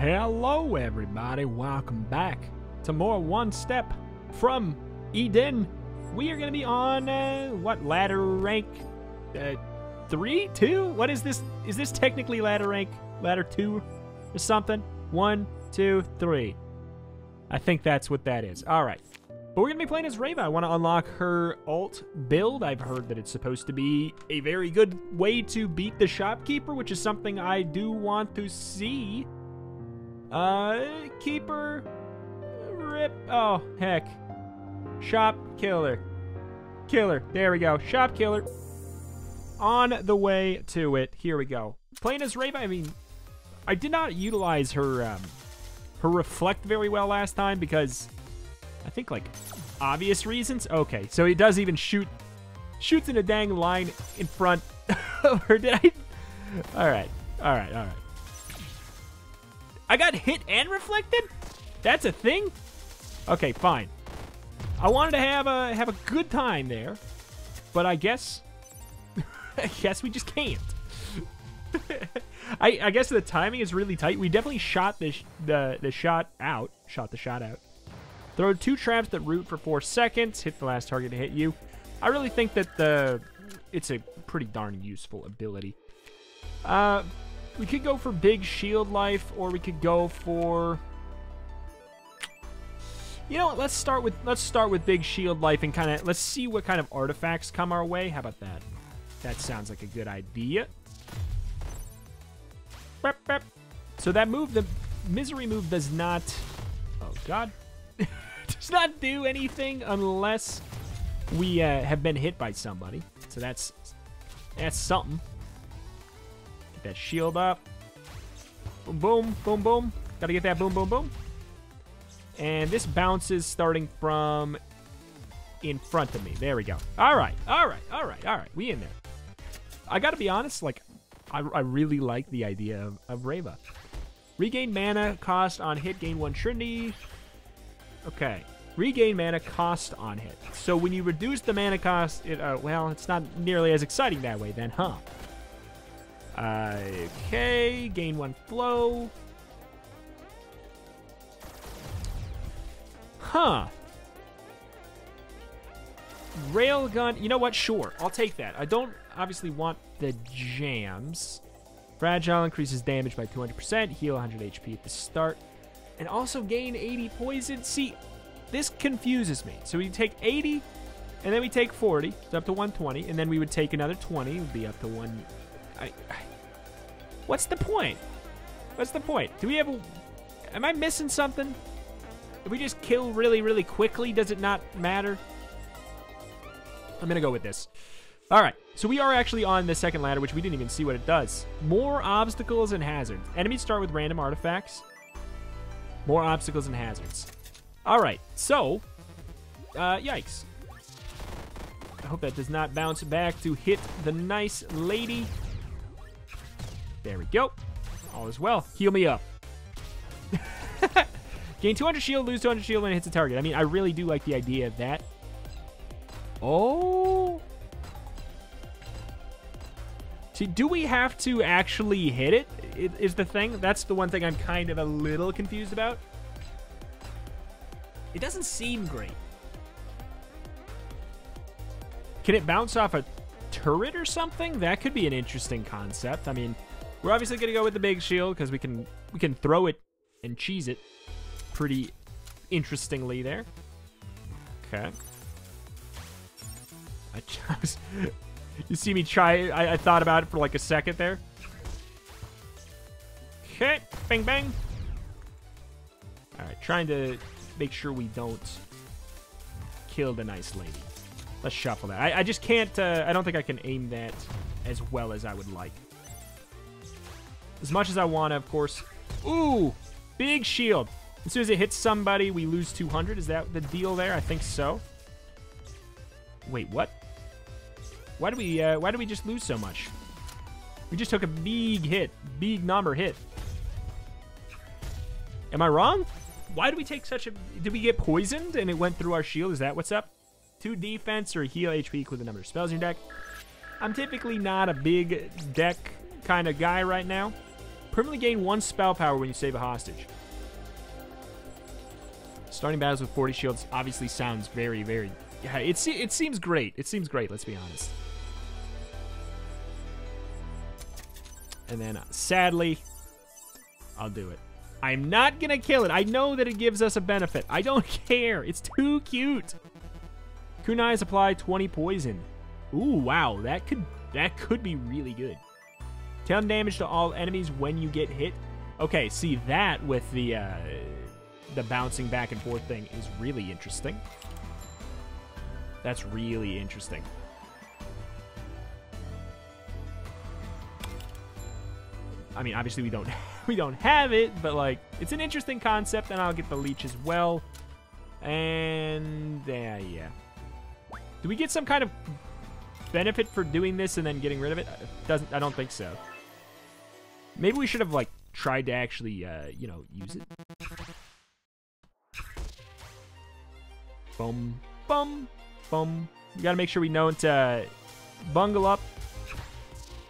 Hello, everybody. Welcome back to more One Step from Eden. We are going to be on, uh, what, ladder rank? Uh, three? Two? What is this? Is this technically ladder rank? Ladder two or something? One, two, three. I think that's what that is. All right. But we're going to be playing as Reva. I want to unlock her alt build. I've heard that it's supposed to be a very good way to beat the shopkeeper, which is something I do want to see. Uh, keeper, rip. Oh, heck. Shop killer. Killer. There we go. Shop killer. On the way to it. Here we go. Playing as Reva, I mean, I did not utilize her, um, her reflect very well last time because I think like obvious reasons. Okay, so he does even shoot, shoots in a dang line in front. or did I? All right, all right, all right. I got hit and reflected? That's a thing? Okay, fine. I wanted to have a have a good time there, but I guess I guess we just can't. I I guess the timing is really tight. We definitely shot the the the shot out. Shot the shot out. Throw two traps that root for four seconds. Hit the last target to hit you. I really think that the it's a pretty darn useful ability. Uh, we could go for big shield life, or we could go for... You know what, let's start with let's start with big shield life and kind of let's see what kind of artifacts come our way. How about that? That sounds like a good idea. So that move, the misery move does not Oh god. does not do anything unless we uh, have been hit by somebody. So that's that's something. Get that shield up. Boom, boom, boom, boom. Gotta get that boom, boom, boom. And this bounces starting from in front of me. There we go. All right, all right, all right, all right. We in there. I gotta be honest, like, I, I really like the idea of, of Reva. Regain mana cost on hit, gain one Trinity. Okay. Regain mana cost on hit. So when you reduce the mana cost, it, uh, well, it's not nearly as exciting that way then, huh? Okay, gain one flow. Huh. Railgun, you know what? Sure, I'll take that. I don't obviously want the jams. Fragile increases damage by 200%, heal 100 HP at the start, and also gain 80 poison. See, this confuses me. So we take 80, and then we take 40, so up to 120, and then we would take another 20, it would be up to 1... I, I, what's the point? What's the point? Do we have. Am I missing something? If we just kill really, really quickly, does it not matter? I'm going to go with this. All right, so we are actually on the second ladder, which we didn't even see what it does. More obstacles and hazards. Enemies start with random artifacts. More obstacles and hazards. All right, so, uh, yikes. I hope that does not bounce back to hit the nice lady. There we go. All is well. Heal me up. Gain 200 shield, lose 200 shield when it hits a target. I mean, I really do like the idea of that. Oh. See, do we have to actually hit it? Is the thing? That's the one thing I'm kind of a little confused about. It doesn't seem great. Can it bounce off a turret or something? That could be an interesting concept. I mean, we're obviously to go with the big shield because we can we can throw it and cheese it pretty interestingly there. Okay. I just, you see me try, I, I thought about it for like a second there. Okay, bang, bang. All right, trying to make sure we don't kill the nice lady. Let's shuffle that. I, I just can't, uh, I don't think I can aim that as well as I would like. As much as I want to, of course. Ooh, big shield. As soon as it hits somebody, we lose 200. Is that the deal there? I think so. Wait, what? Why do we, uh, why do we just lose so much? We just took a big hit. Big number hit. Am I wrong? Why do we take such a... Did we get poisoned and it went through our shield? Is that what's up? Two defense or heal HP equal the number of spells in your deck. I'm typically not a big deck kind of guy right now. Permanently gain one spell power when you save a hostage. Starting battles with 40 shields obviously sounds very, very... Yeah, it, it seems great. It seems great, let's be honest. And then, uh, sadly, I'll do it. I'm not gonna kill it. I know that it gives us a benefit. I don't care. It's too cute. Kunai's apply 20 poison. Ooh, wow. That could that could be really good. 10 damage to all enemies when you get hit. Okay, see that with the uh, the bouncing back and forth thing is really interesting. That's really interesting. I mean, obviously we don't we don't have it, but like it's an interesting concept, and I'll get the leech as well. And yeah, yeah. Do we get some kind of benefit for doing this and then getting rid of it? Doesn't I don't think so. Maybe we should have like tried to actually uh, you know, use it. Bum bum bum. We gotta make sure we don't uh, bungle up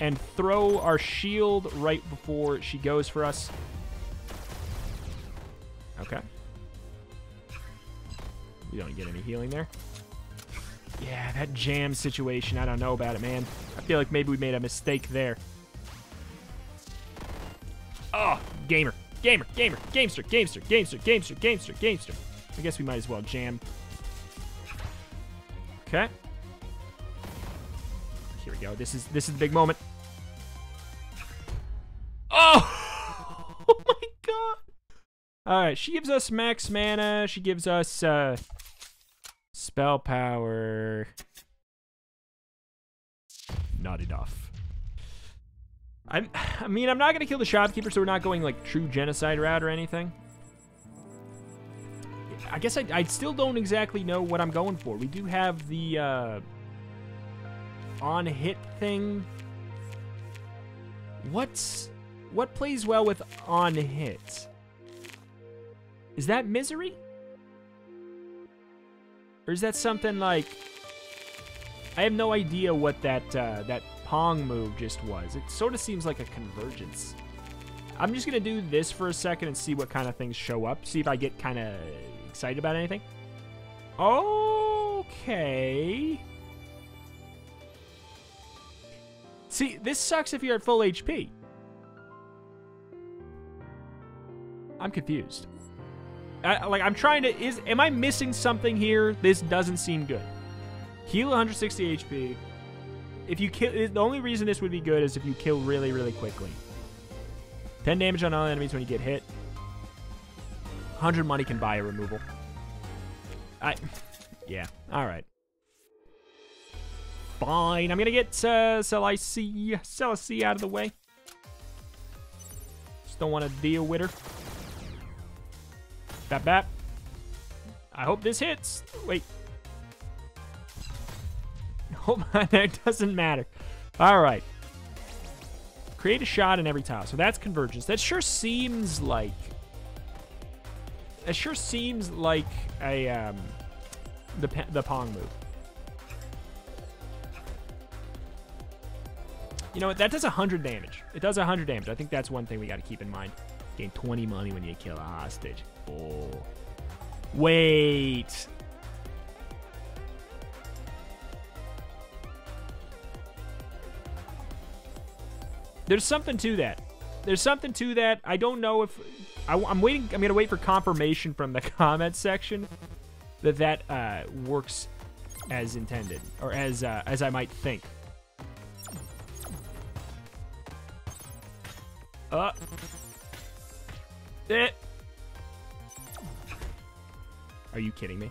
and throw our shield right before she goes for us. Okay. We don't get any healing there. Yeah, that jam situation, I don't know about it, man. I feel like maybe we made a mistake there. Oh, gamer, gamer, gamer, gamester, gamester, gamester, gamester, gamester, gamester. I guess we might as well jam. Okay. Here we go. This is this is the big moment. Oh! oh my god! Alright, she gives us max mana. She gives us uh, spell power. Not enough. I'm, I mean, I'm not going to kill the shopkeeper, so we're not going like true genocide route or anything. I guess I, I still don't exactly know what I'm going for. We do have the uh, on hit thing. What's what plays well with on hit? Is that misery? Or is that something like I have no idea what that uh, that Pong move just was. It sort of seems like a convergence. I'm just gonna do this for a second and see what kind of things show up. See if I get kind of excited about anything. Okay. See, this sucks if you're at full HP. I'm confused. I, like, I'm trying to... Is Am I missing something here? This doesn't seem good. Heal 160 HP. If you kill... The only reason this would be good is if you kill really, really quickly. 10 damage on all enemies when you get hit. 100 money can buy a removal. I... Yeah. All right. Fine. I'm to get uh, Selicy, Selicy out of the way. Just don't want to deal with her. Bap, bap. I hope this hits. Wait. Hold on, that doesn't matter. All right. Create a shot in every tile. So that's convergence. That sure seems like... That sure seems like a, um, the, the Pong move. You know what? That does 100 damage. It does 100 damage. I think that's one thing we got to keep in mind. Gain 20 money when you kill a hostage. Oh. Wait. There's something to that. There's something to that. I don't know if... I, am waiting... I'm to wait for confirmation from the comment section that that uh, works as intended. Or as, uh, as I might think. Uh. Eh. Are you kidding me?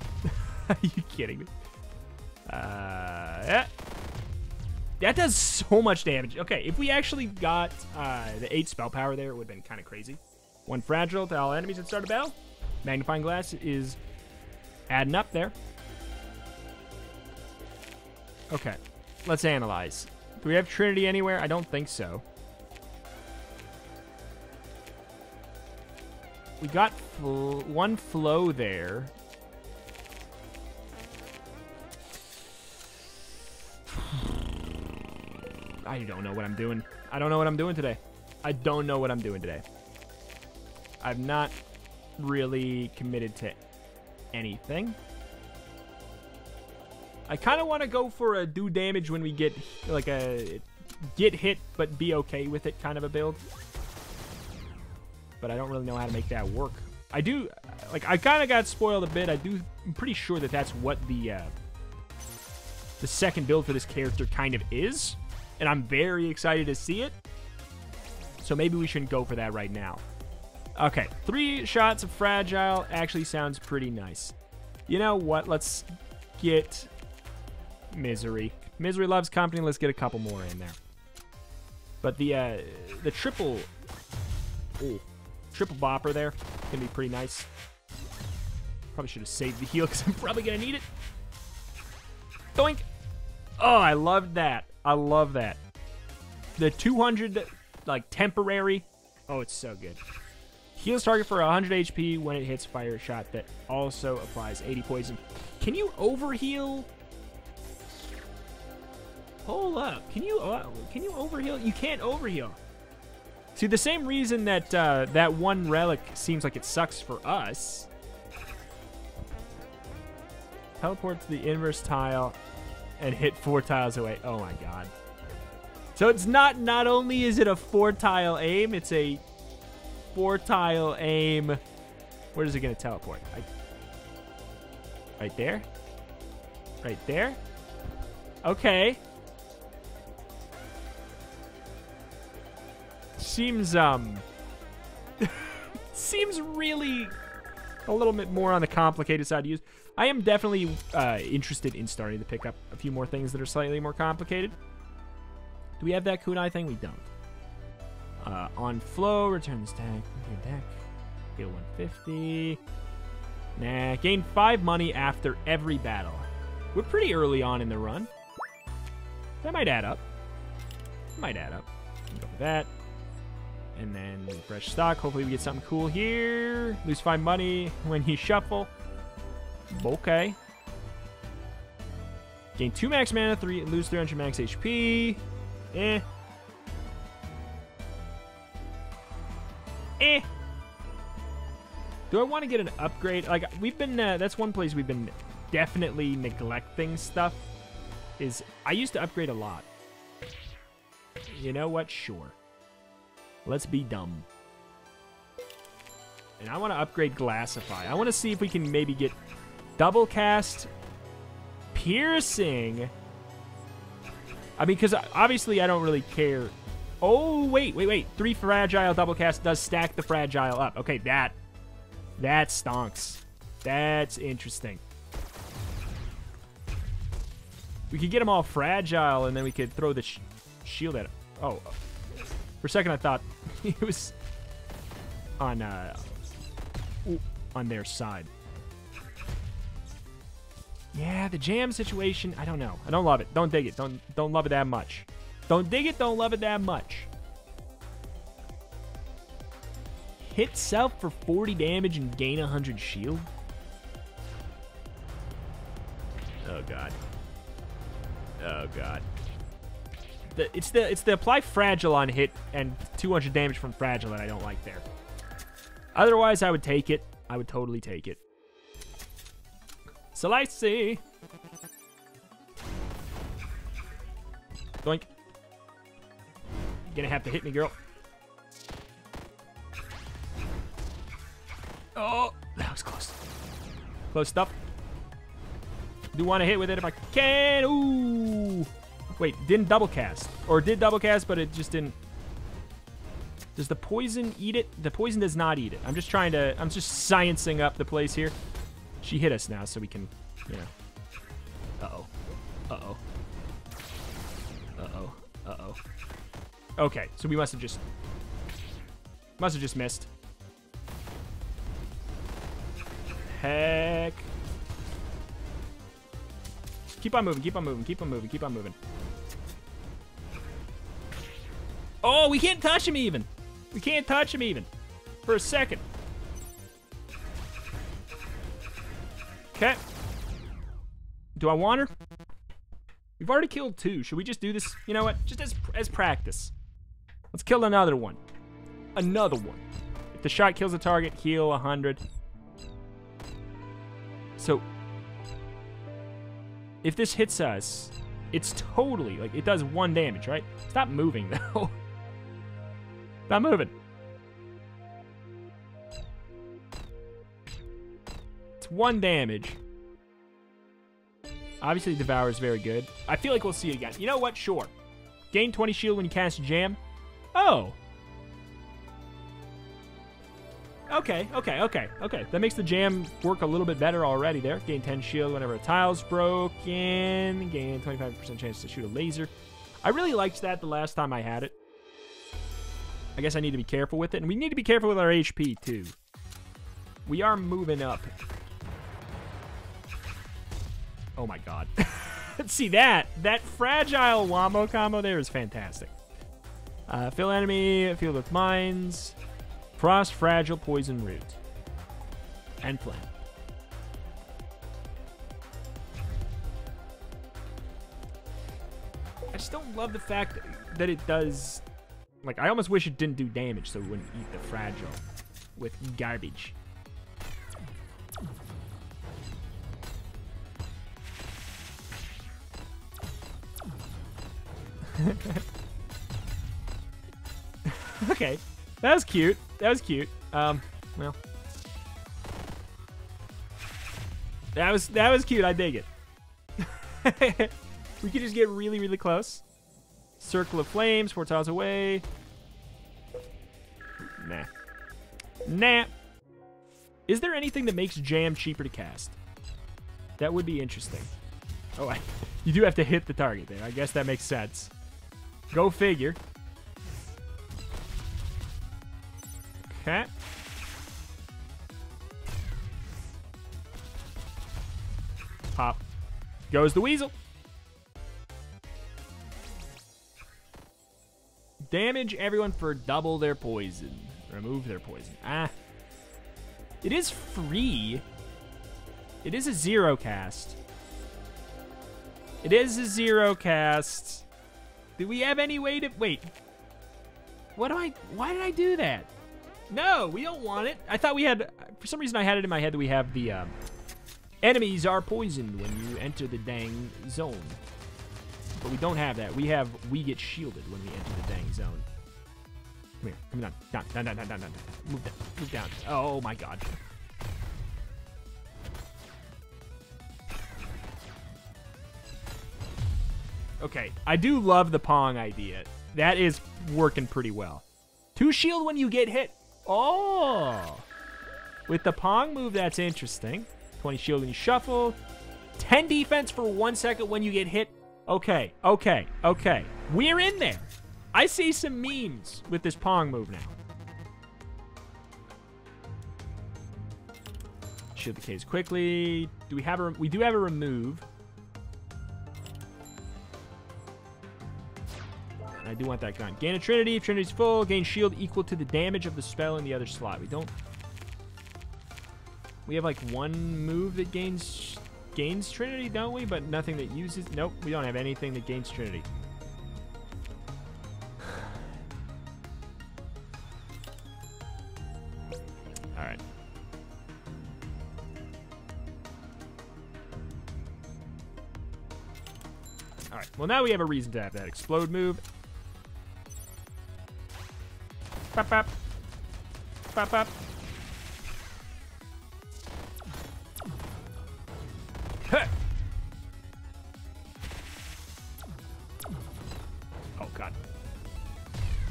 Are you kidding me? Uh, yeah. That does so much damage. Okay, if we actually got uh, the 8 spell power there, it would have been kind of crazy. One fragile to all enemies at start of battle. Magnifying glass is adding up there. Okay, let's analyze. Do we have Trinity anywhere? I don't think so. We got fl one flow there. I don't know what I'm doing. I don't know what I'm doing today. I don't know what I'm doing today. I'm not really committed to anything. I kind of want to go for a do damage when we get like a get hit but be okay with it kind of a build. But I don't really know how to make that work. I do like I kind of got spoiled a bit. I do I'm pretty sure that that's what the uh the second build for this character kind of is, and I'm very excited to see it. So maybe we shouldn't go for that right now. Okay, three shots of Fragile actually sounds pretty nice. You know what? Let's get Misery. Misery loves company. Let's get a couple more in there. But the uh, the triple, ooh, triple bopper there can be pretty nice. Probably should have saved the heal because I'm probably gonna need it. Doink! Oh, I love that. I love that. The 200, like, temporary. Oh, it's so good. Heals target for 100 HP when it hits fire shot that also applies 80 poison. Can you overheal? Hold up. Can you uh, can you overheal? You can't overheal. See, the same reason that uh, that one relic seems like it sucks for us. Teleport to the inverse tile and hit four tiles away. Oh my god. So it's not, not only is it a four tile aim, it's a four tile aim. Where is it to teleport? I, right there? Right there? Okay. Seems, um... seems really a little bit more on the complicated side to use. I am definitely uh, interested in starting to pick up a few more things that are slightly more complicated. Do we have that kunai thing? We don't. Uh, on flow, return the stack. Your deck. Heal 150. Nah, gain 5 money after every battle. We're pretty early on in the run. That might add up. Might add up. Go for that. And then fresh stock. Hopefully we get something cool here. Lose 5 money when you shuffle. Okay. Gain 2 max mana, three lose 300 max HP. Eh. Eh. Do I want to get an upgrade? Like, we've been, uh, that's one place we've been definitely neglecting stuff. Is, I used to upgrade a lot. You know what? Sure. Let's be dumb. And I want to upgrade Glassify. I want to see if we can maybe get Double cast. Piercing. I mean, because obviously I don't really care. Oh, wait, wait, wait. Three fragile double cast does stack the fragile up. Okay, that. That stonks. That's interesting. We could get them all fragile, and then we could throw the sh shield at it. Oh. For a second, I thought he was on, uh, on their side. Yeah, the jam situation, I don't know. I don't love it. Don't dig it. Don't don't love it that much. Don't dig it, don't love it that much. Hit self for 40 damage and gain 100 shield? Oh god. Oh god. The, it's the it's the apply fragile on hit and 200 damage from fragile that I don't like there. Otherwise, I would take it. I would totally take it. Slicey! Doink. You're gonna have to hit me, girl. Oh, that was close. Close stuff. Do want to hit with it if I can. Ooh. Wait, didn't double cast. Or did double cast, but it just didn't. Does the poison eat it? The poison does not eat it. I'm just trying to, I'm just sciencing up the place here. She hit us now, so we can, you know. Uh-oh. Uh-oh. Uh-oh. Uh-oh. Okay, so we must have just... Must have just missed. Heck. Keep on moving, keep on moving, keep on moving, keep on moving. Oh, we can't touch him even. We can't touch him even. For a second. Okay. Do I want her? We've already killed two. Should we just do this? You know what? Just as as practice. Let's kill another one. another one. If the shot kills a target, heal 100. So, if this hits us, it's totally, like, it does one damage, right? Stop moving, though. Stop moving. One damage. Obviously, Devour is very good. I feel like we'll see it again. You know what? Sure. Gain 20 shield when you cast Jam. Oh. Okay, okay, okay, okay. That makes the jam work a little bit better already there. Gain 10 shield whenever a tile's broken. Gain 25% chance to shoot a laser. I really liked that the last time I had it. I guess I need to be careful with it. And we need to be careful with our HP, too. We are moving up. Oh, my God. Let's see that? That fragile Wombo combo there is fantastic. Uh, fill enemy, field with mines. Frost, Fragile, Poison Root. And Flame. I just don't love the fact that it does... Like, I almost wish it didn't do damage so it wouldn't eat the Fragile with garbage. okay. That was cute. That was cute. Um, well. That was that was cute. I dig it. we could just get really, really close. Circle of flames, four tiles away. Nah. Nah. Is there anything that makes jam cheaper to cast? That would be interesting. Oh, I, you do have to hit the target there. I guess that makes sense. Go figure. Okay. Pop. Goes the weasel. Damage everyone for double their poison. Remove their poison. Ah. It is free. It is a zero cast. It is a zero cast. Do we have any way to... Wait. What do I... Why did I do that? No, we don't want it. I thought we had... For some reason, I had it in my head that we have the... Um, enemies are poisoned when you enter the dang zone. But we don't have that. We have... We get shielded when we enter the dang zone. Come here. Come down. Down, down, down, down, down, down. Move down. Move down. Oh, my God. Okay, I do love the Pong idea. That is working pretty well. Two shield when you get hit. Oh! With the Pong move, that's interesting. 20 shield when you shuffle. 10 defense for one second when you get hit. Okay, okay, okay. We're in there. I see some memes with this Pong move now. Shield the case quickly. Do we have a... We do have a remove. I do want that gun. Gain a Trinity. If Trinity's full, gain shield equal to the damage of the spell in the other slot. We don't... We have like one move that gains gains Trinity, don't we? But nothing that uses... Nope, we don't have anything that gains Trinity. Alright. Alright, well now we have a reason to have that explode move. Pop, pop. Pop. Huh. Oh god.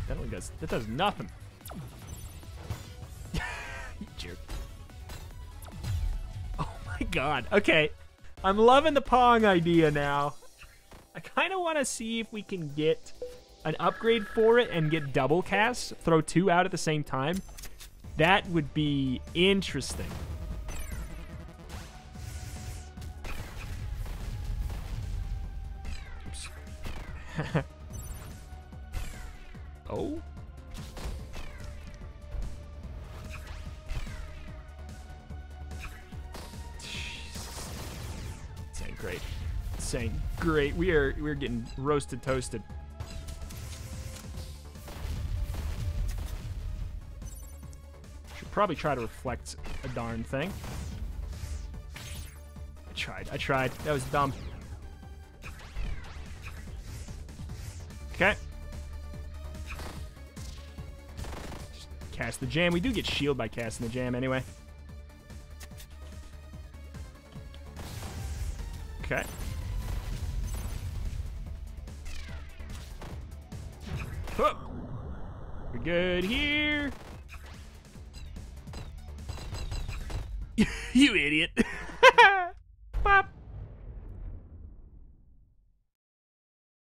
That only does that does nothing. you jerk. Oh my god. Okay. I'm loving the Pong idea now. I kind of want to see if we can get an upgrade for it and get double cast, throw two out at the same time, that would be interesting. oh? This ain't great. This ain't great. We are we're getting roasted toasted. Probably try to reflect a darn thing. I tried. I tried. That was dumb. Okay. Just cast the jam. We do get shield by casting the jam anyway. Okay. We're good here. You idiot. Pop.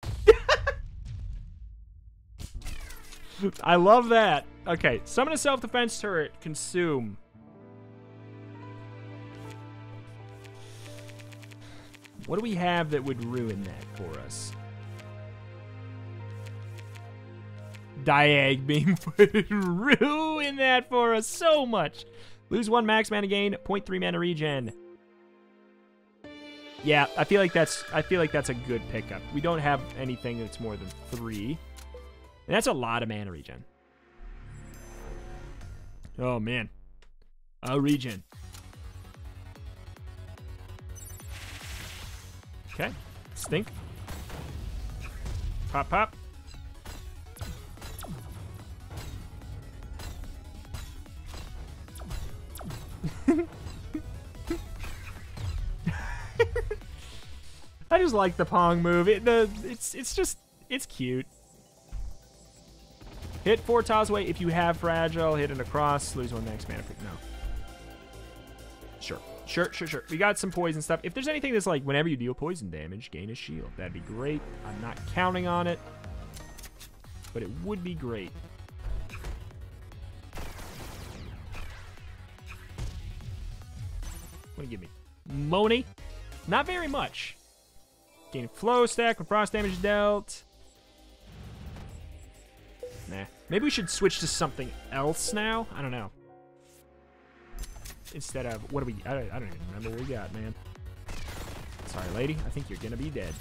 I love that. Okay, summon a self-defense turret. Consume. What do we have that would ruin that for us? Diag Beam would ruin that for us so much. Lose one max mana gain, 0.3 mana regen. Yeah, I feel like that's I feel like that's a good pickup. We don't have anything that's more than three. And that's a lot of mana regen. Oh man. A regen. Okay. Stink. Pop, pop. I just like the Pong move. It, the it's it's just it's cute. Hit four tiles away if you have fragile. Hit it across. Lose one max mana. No. Sure. Sure, sure, sure. We got some poison stuff. If there's anything that's like, whenever you deal poison damage, gain a shield. That'd be great. I'm not counting on it. But it would be great. What do you give me? Money? Not very much. Gain flow stack when frost damage dealt. Nah. Maybe we should switch to something else now? I don't know. Instead of, what do we, I don't, I don't even remember what we got, man. Sorry, lady. I think you're gonna be dead.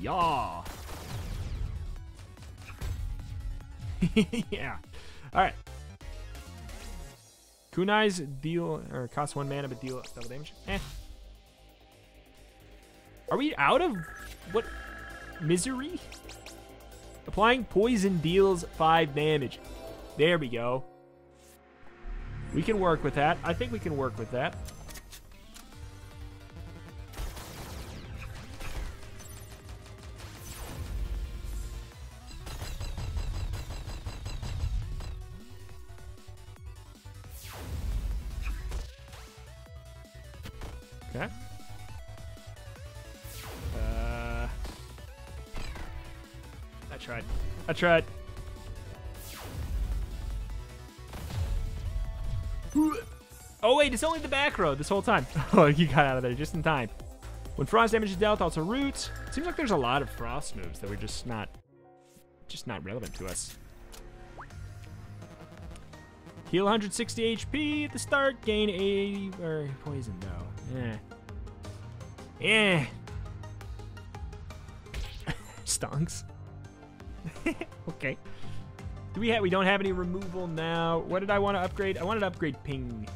Yaw. yeah. All right. Kunai's deal, or cost one mana, but deal double damage. Eh. Are we out of what misery? Applying poison deals five damage. There we go. We can work with that. I think we can work with that. Oh wait, it's only the back road this whole time. Oh, you got out of there just in time. When frost damage is dealt, also root. Seems like there's a lot of frost moves that we're just not, just not relevant to us. Heal 160 HP at the start, gain 80 or poison though. Yeah. Yeah. Stonks. Okay. Do we have? We don't have any removal now. What did I want to upgrade? I wanted to upgrade ping.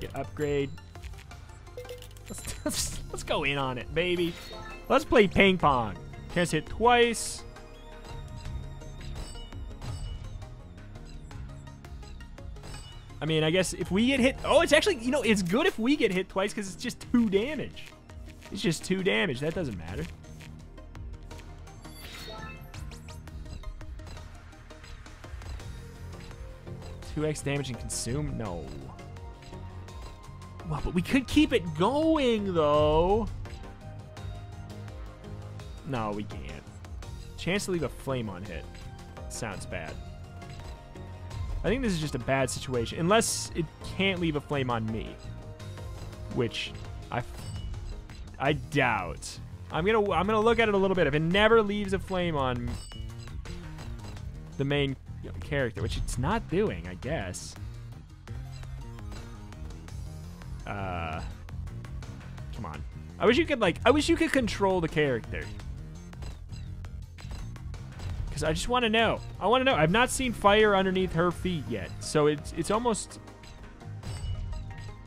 Get upgrade. Let's, let's, let's go in on it, baby. Let's play ping pong. Chance hit twice. I mean, I guess if we get hit... Oh, it's actually... You know, it's good if we get hit twice because it's just two damage. It's just two damage. That doesn't matter. Two X damage and consume? No. Well, but we could keep it going, though. No, we can't. Chance to leave a flame on hit. Sounds bad. I think this is just a bad situation. Unless it can't leave a flame on me. Which I, I doubt. I'm gonna I'm gonna look at it a little bit. If it never leaves a flame on the main character, which it's not doing, I guess. Uh, come on. I wish you could like. I wish you could control the character. because I just want to know. I want to know. I've not seen fire underneath her feet yet, so it's it's almost.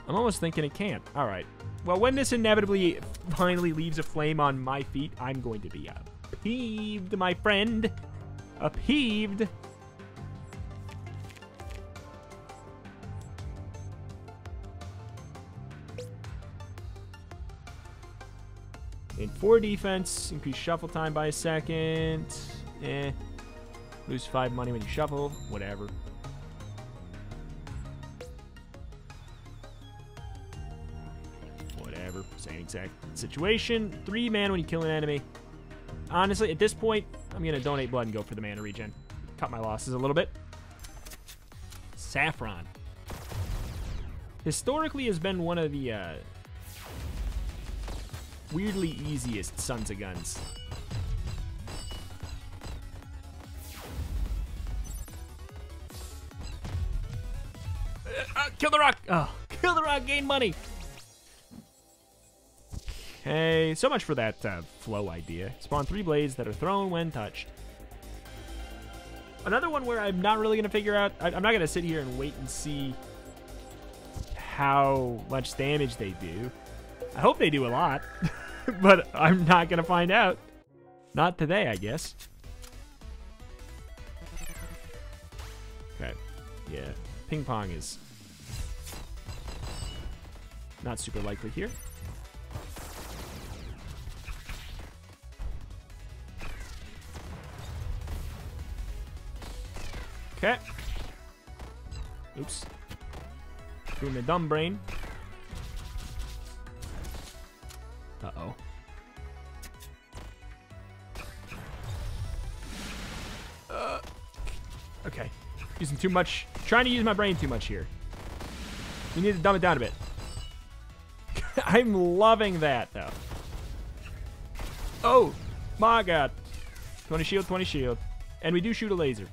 I'm almost thinking it can't. All right. Well, when this inevitably finally leaves a flame on my feet, I'm going to be peeved, my friend. Peeved. In four defense, increase shuffle time by a second. Eh. Lose five money when you shuffle. Whatever. Whatever. Same exact situation. Three mana when you kill an enemy. Honestly, at this point, I'm going to donate blood and go for the mana regen. Cut my losses a little bit. Saffron. Historically has been one of the uh, weirdly easiest Sons of Guns. Uh, kill the rock! Oh, kill the rock, gain money! Okay, so much for that uh, flow idea. Spawn three blades that are thrown when touched. Another one where I'm not really going to figure out... I, I'm not going to sit here and wait and see how much damage they do. I hope they do a lot, but I'm not to find out. Not today, I guess. Okay, yeah. Ping pong is not super likely here. Okay. Oops. Threw my dumb brain. Uh-oh. Uh, okay. Using too much. Trying to use my brain too much here. We need to dumb it down a bit. I'm loving that, though. Oh, my God. 20 shield, 20 shield. And we do shoot a laser.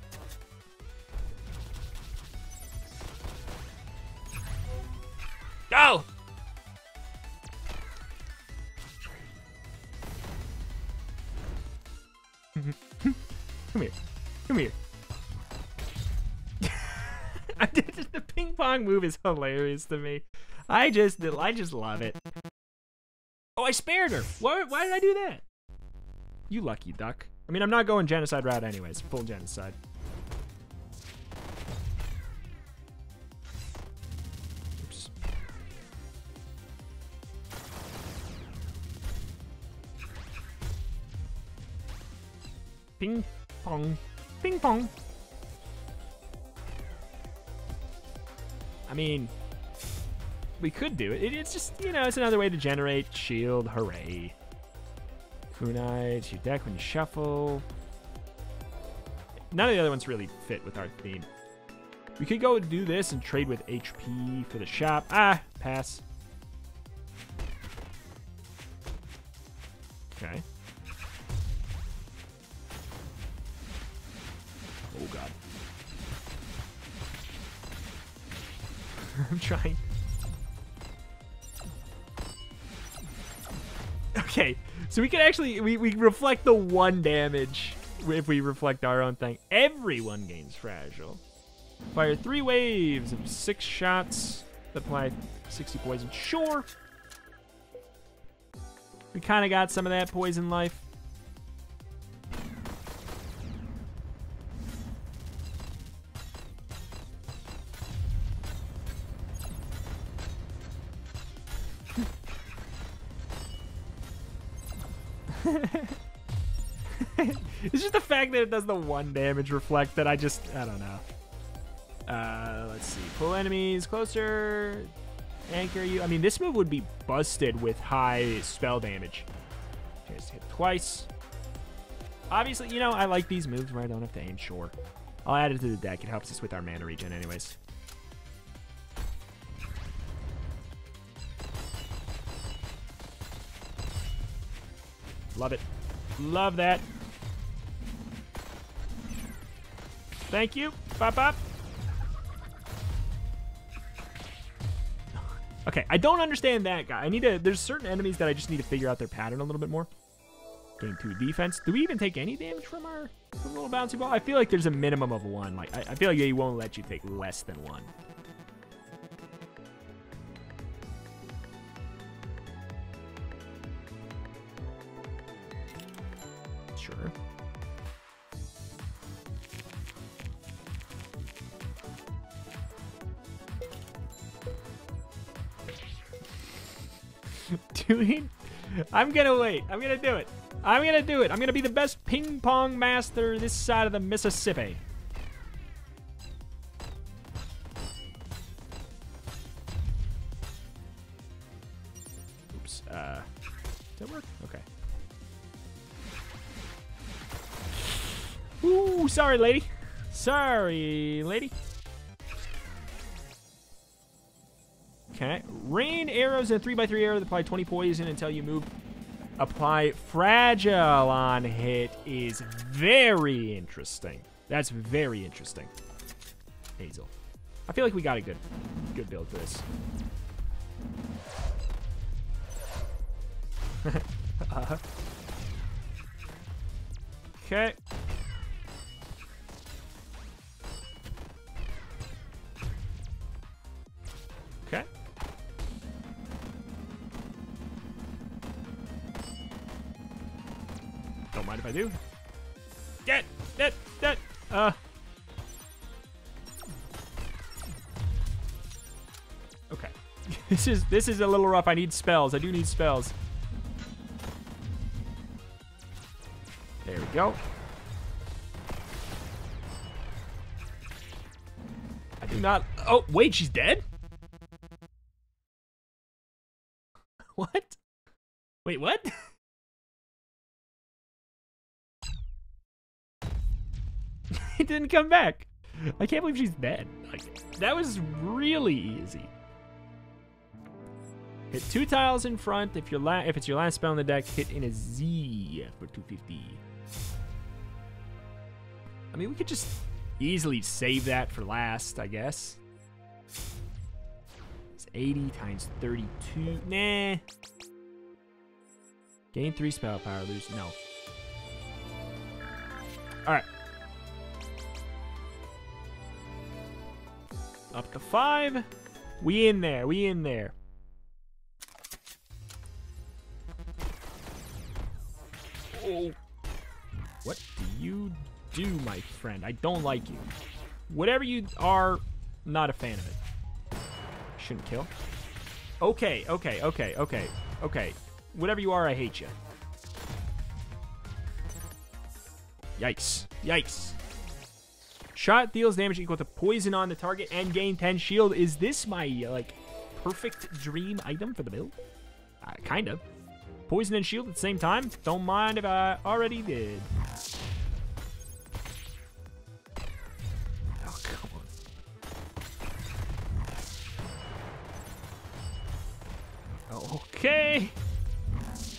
Move is hilarious to me. I just, I just love it. Oh, I spared her. Why, why did I do that? You lucky duck. I mean, I'm not going genocide route anyways. Full genocide. Oops. Ping pong. Ping pong. I mean, we could do it. It's just, you know, it's another way to generate shield. Hooray. Kunai to your deck when you shuffle. None of the other ones really fit with our theme. We could go and do this and trade with HP for the shop. Ah, pass. Okay. I'm trying. Okay, so we can actually, we, we reflect the one damage if we reflect our own thing. Everyone gains fragile. Fire three waves of six shots. Apply 60 poison. Sure. We kind of got some of that poison life. Fact that it does the one damage reflect that I just, I don't know. Uh, let's see. Pull enemies closer. Anchor you. I mean, this move would be busted with high spell damage. Just hit twice. Obviously, you know, I like these moves where I don't have to aim. Sure. I'll add it to the deck. It helps us with our mana regen anyways. Love it. Love that. Thank you. Bop, bop. Okay, I don't understand that guy. I need to... There's certain enemies that I just need to figure out their pattern a little bit more. Game two defense. Do we even take any damage from our from little bouncy ball? I feel like there's a minimum of one. Like I, I feel like they won't let you take less than one. Doing. I'm gonna wait. I'm gonna do it. I'm gonna do it. I'm gonna be the best ping pong master this side of the Mississippi. Oops. Uh, did that work? Okay. Ooh, sorry, lady. Sorry, lady. Okay. Rain arrows and 3x3 arrow apply 20 poison until you move. Apply fragile on hit is very interesting. That's very interesting. Hazel. I feel like we got a good good build for this. uh, okay. Okay. I do. Get, get, get. Uh. Okay. this is this is a little rough. I need spells. I do need spells. There we go. I do not. Oh wait, she's dead. What? Wait, what? it didn't come back. I can't believe she's dead. Like, that was really easy. Hit two tiles in front. If your la if it's your last spell on the deck, hit in a Z for 250. I mean, we could just easily save that for last, I guess. It's 80 times 32. Nah. Gain 3 spell power, lose. No. Alright. Up to 5. We in there. We in there. Oh. What do you do, my friend? I don't like you. Whatever you are, not a fan of it. Shouldn't kill. Okay, okay, okay, okay, okay. Whatever you are, I hate you. Yikes. Yikes. Shot deals damage equal to poison on the target and gain 10 shield. Is this my, like, perfect dream item for the build? Uh, kind of. Poison and shield at the same time? Don't mind if I already did. Oh, come on. Okay.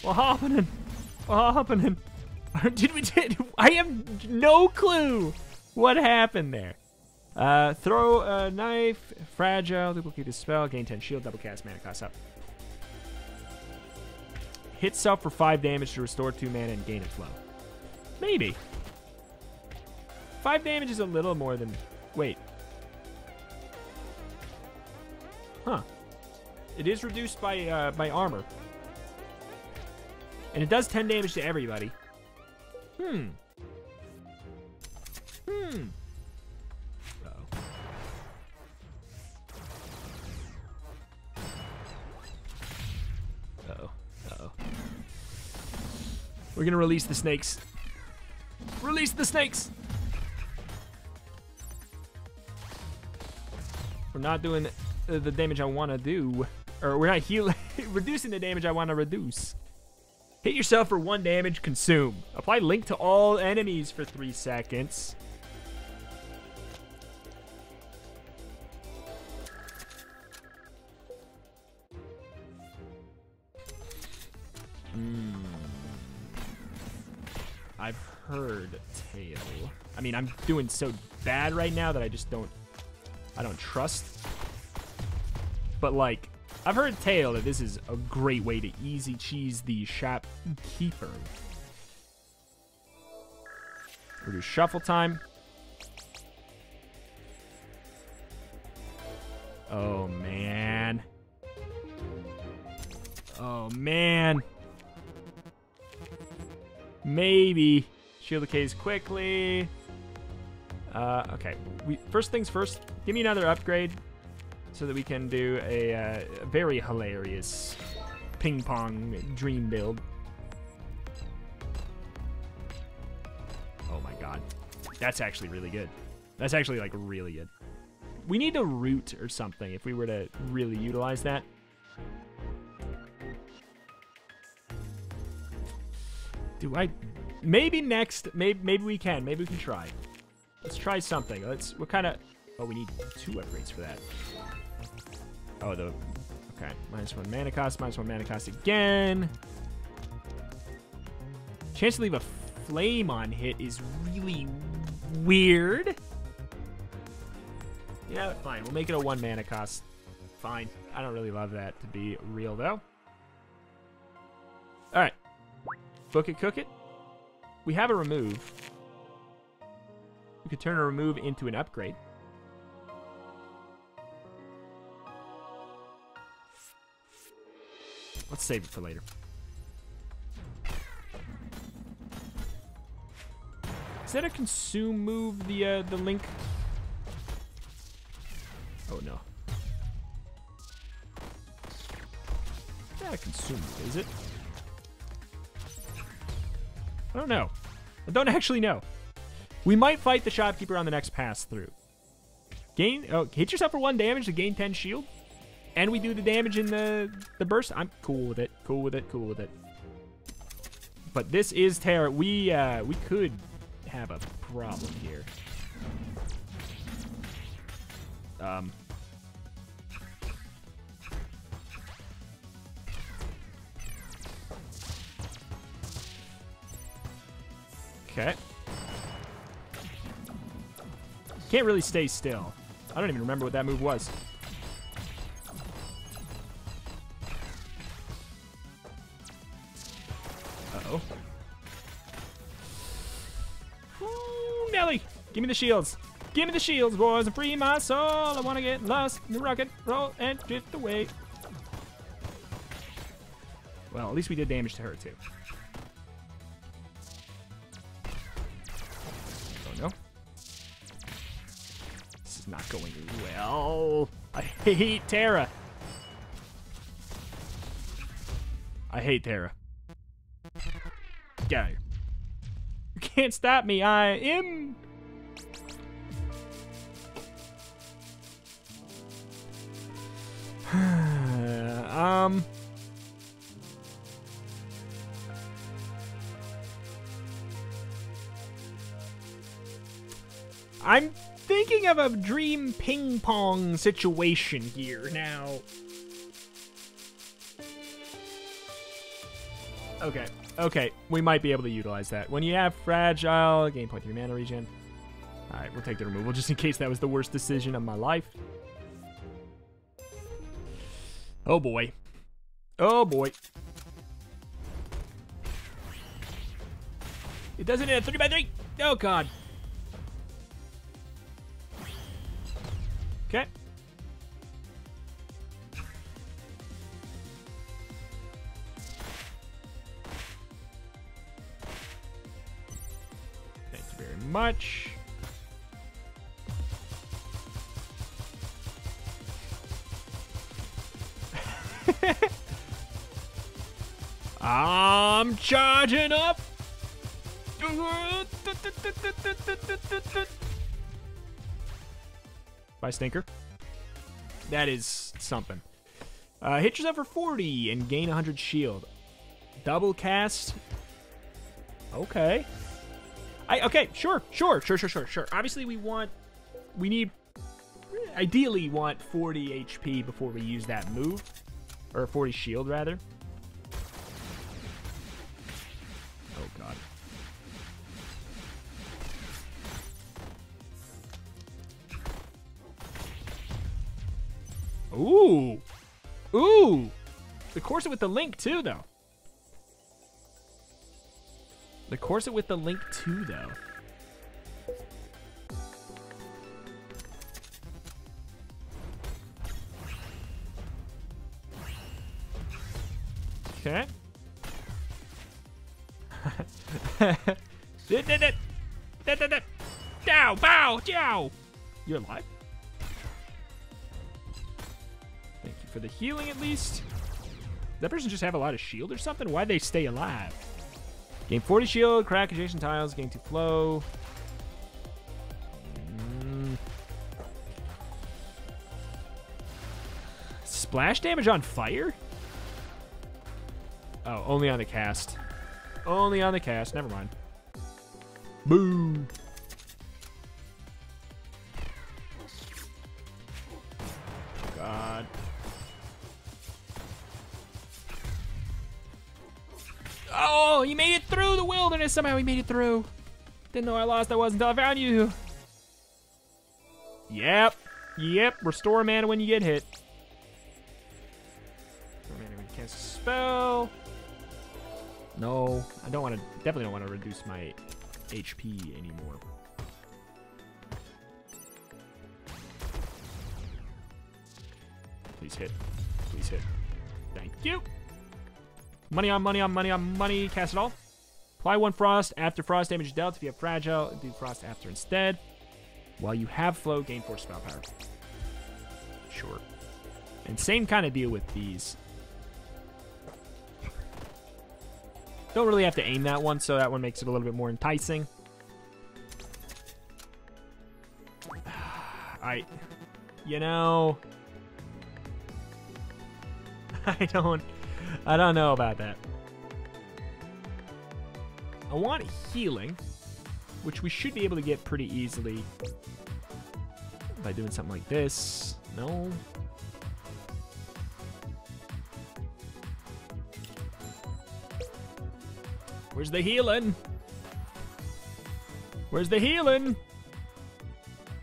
What happening? What happening? Did we did? I have no clue what happened there. Uh, throw a knife, fragile, duplicate the spell, gain 10 shield, double cast, mana cost up. Hit self for 5 damage to restore 2 mana and gain a flow. Maybe. 5 damage is a little more than... Wait. Huh. It is reduced by, uh, by armor. And it does 10 damage to everybody. Hmm. Hmm. Uh-oh. Uh-oh. Uh-oh. We're gonna release the snakes. Release the snakes! We're not doing the, the damage I want to do. Or we're not healing, reducing the damage I want to reduce. Hit yourself for one damage, consume. Apply link to all enemies for three seconds. Heard tail. I mean, I'm doing so bad right now that I just don't, I don't trust. But like, I've heard tail that this is a great way to easy cheese the shopkeeper. Reduce shuffle time. Oh, man. Oh, man. Maybe. Shield the case quickly. Uh, okay. We First things first, give me another upgrade so that we can do a, uh, very hilarious ping pong dream build. Oh my god. That's actually really good. That's actually like really good. We need a root or something if we were to really utilize that. Do I... Maybe next... Maybe, maybe we can. Maybe we can try. Let's try something. Let's... What kind of... Oh, we need two upgrades for that. Oh, the... Okay. Minus one mana cost. Minus one mana cost again. Chance to leave a flame on hit is really weird. Yeah, fine. We'll make it a one mana cost. Fine. I don't really love that to be real, though. All right. Book it, cook it. We have a remove. We could turn a remove into an upgrade. Let's save it for later. Is that a consume move, the uh, the link? Oh no. Is that a consume move, is it? I don't know. I don't actually know. We might fight the shopkeeper on the next pass through. Gain, oh, hit yourself for one damage to gain 10 shield. And we do the damage in the, the burst. I'm cool with it. Cool with it. Cool with it. But this is Terra. We, uh, we could have a problem here. Um. Okay. Can't really stay still. I don't even remember what that move was. Uh-oh. Ooh, Nelly! Give me the shields. Give me the shields, boys, and free my soul. I want to get lost in the rocket, roll, and drift away. Well, at least we did damage to her, too. Well. I hate Terra. I hate Terra. Get. You can't stop me. I am um. I'm thinking of a dream ping pong situation here now. Okay, okay, we might be able to utilize that. When you have fragile, gain point 3 mana regen. Alright, we'll take the removal just in case that was the worst decision of my life. Oh boy. Oh boy. It doesn't hit a 3 by 3 Oh god. Okay. Thank you very much. I'm charging up. By Stinker. That is something. Uh, hit yourself for 40 and gain 100 shield. Double cast. Okay. I okay, sure, sure, sure, sure, sure, sure. Obviously, we want, we need, ideally, want 40 HP before we use that move, or 40 shield rather. corset with the link too, though. The corset with the link too, though. Okay. Dow, bow, dow. You're alive? Thank you for the healing, at least. That person just have a lot of shield or something? Why'd they stay alive? Gain 40 shield, crack adjacent tiles, gain 2 flow. Mm. Splash damage on fire? Oh, only on the cast. Only on the cast. Never mind. Boo. Wilderness. Somehow we made it through. Didn't know I lost. I was until I found you. Yep. Yep. Restore mana when you get hit. Restore mana when you cast a spell. No, I don't want to. Definitely don't want to reduce my HP anymore. Please hit. Please hit. Thank you. Money on money on money on money. Cast it all. Apply one frost after frost damage dealt. If you have fragile, do frost after instead. While you have flow, gain four spell power. Sure. And same kind of deal with these. Don't really have to aim that one, so that one makes it a little bit more enticing. I, you know, I don't, I don't know about that. I want healing, which we should be able to get pretty easily by doing something like this. No. Where's the healing? Where's the healing?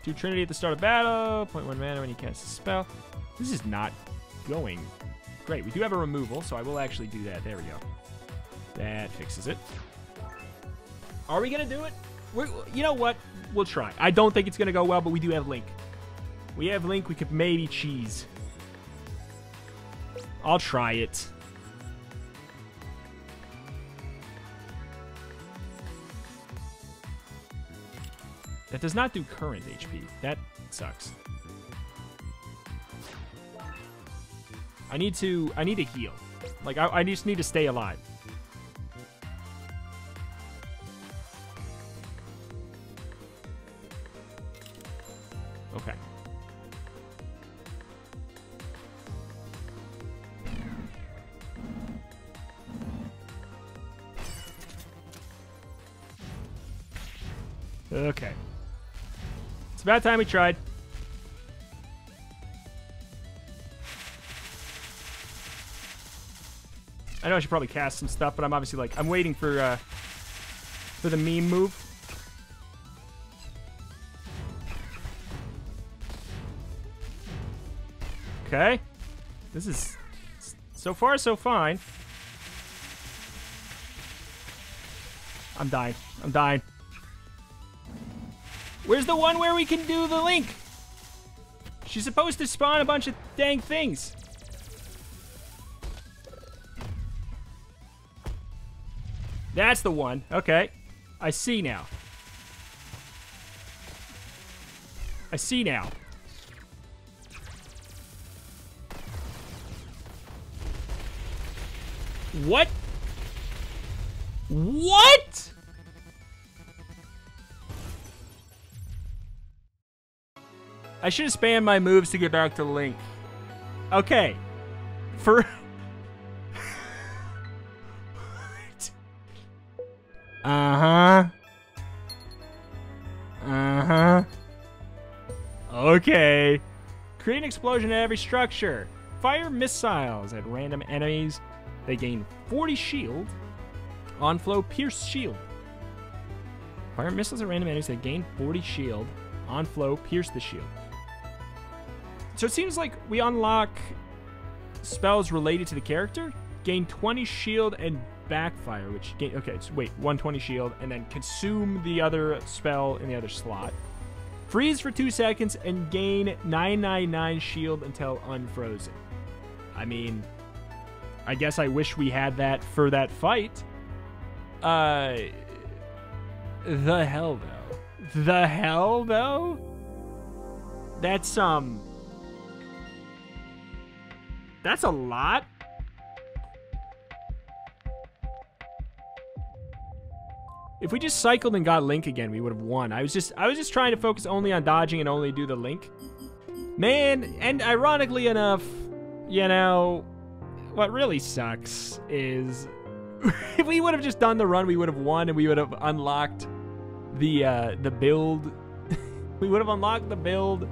Do Trinity at the start of battle. Point one mana when you cast a spell. This is not going great. We do have a removal, so I will actually do that. There we go. That fixes it. Are we to do it? We're, you know what? We'll try. I don't think it's to go well, but we do have Link. We have Link. We could maybe cheese. I'll try it. That does not do current HP. That sucks. I need to I need to heal. Like I, I just need to stay alive. About time we tried. I know I should probably cast some stuff, but I'm obviously like I'm waiting for uh for the meme move. Okay. This is so far so fine. I'm dying. I'm dying. Where's the one where we can do the link? She's supposed to spawn a bunch of dang things. That's the one. Okay. I see now. I see now. What? What? I should have spammed my moves to get back to Link. Okay. For... Uh-huh. Uh-huh. Okay. Create an explosion at every structure. Fire missiles at random enemies. They gain 40 shield. On flow, pierce shield. Fire missiles at random enemies. They gain 40 shield. On flow, pierce the shield. So it seems like we unlock spells related to the character. Gain 20 shield and backfire, which gain, okay, so wait, 120 shield, and then consume the other spell in the other slot. Freeze for two seconds and gain 999 shield until unfrozen. I mean, I guess I wish we had that for that fight. Uh, the hell though. The hell though. That's um. That's a lot. If we just cycled and got Link again, we would have won. I was just I was just trying to focus only on dodging and only do the Link. Man, and ironically enough, you know, what really sucks is if we would have just done the run, we would have won and we would have unlocked the uh the build. we would have unlocked the build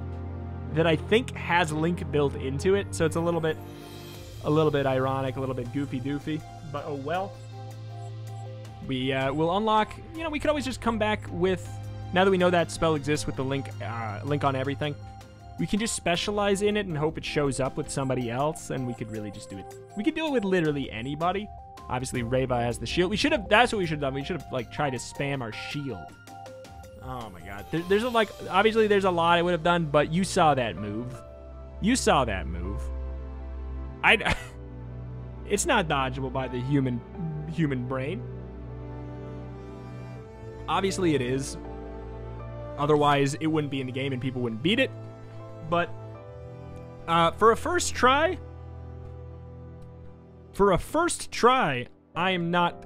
that I think has Link built into it. So it's a little bit a little bit ironic, a little bit goofy doofy, but oh well we uh, will unlock. You know, we could always just come back with. Now that we know that spell exists with the link, uh, link on everything, we can just specialize in it and hope it shows up with somebody else, and we could really just do it. We could do it with literally anybody. Obviously, Reva has the shield. We should have. That's what we should have done. We should have like tried to spam our shield. Oh my god. There, there's a, like obviously there's a lot I would have done, but you saw that move. You saw that move. I. it's not dodgeable by the human human brain. Obviously, it is. Otherwise, it wouldn't be in the game and people wouldn't beat it. But uh, for a first try, for a first try, I am not,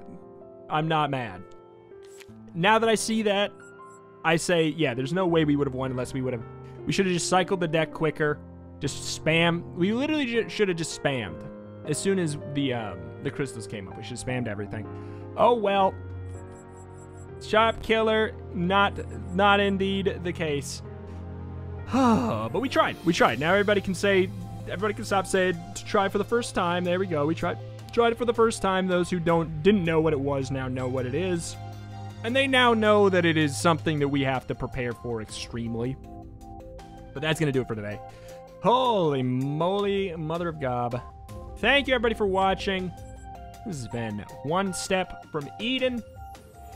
I'm not mad. Now that I see that, I say, yeah, there's no way we would have won unless we would have, we should have just cycled the deck quicker, just spam. We literally should have just spammed as soon as the um, the crystals came up. We should have spammed everything. Oh well. Shop killer, not not indeed the case. but we tried. We tried. Now everybody can say, everybody can stop saying to try for the first time. There we go. We tried tried it for the first time. Those who don't didn't know what it was now know what it is. And they now know that it is something that we have to prepare for extremely. But that's going to do it for today. Holy moly, mother of gob. Thank you, everybody, for watching. This has been One Step from Eden.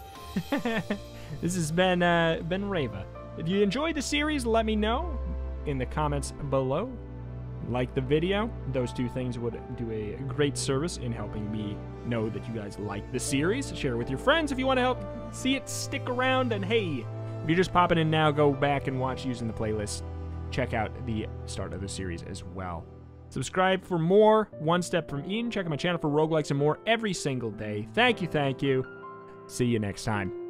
this has been uh, been Reva. If you enjoyed the series, let me know in the comments below. Like the video; those two things would do a great service in helping me know that you guys like the series. Share it with your friends if you want to help see it stick around. And hey, if you're just popping in now, go back and watch using the playlist. Check out the start of the series as well. Subscribe for more One Step from Eden. Check out my channel for roguelikes and more every single day. Thank you, thank you. See you next time.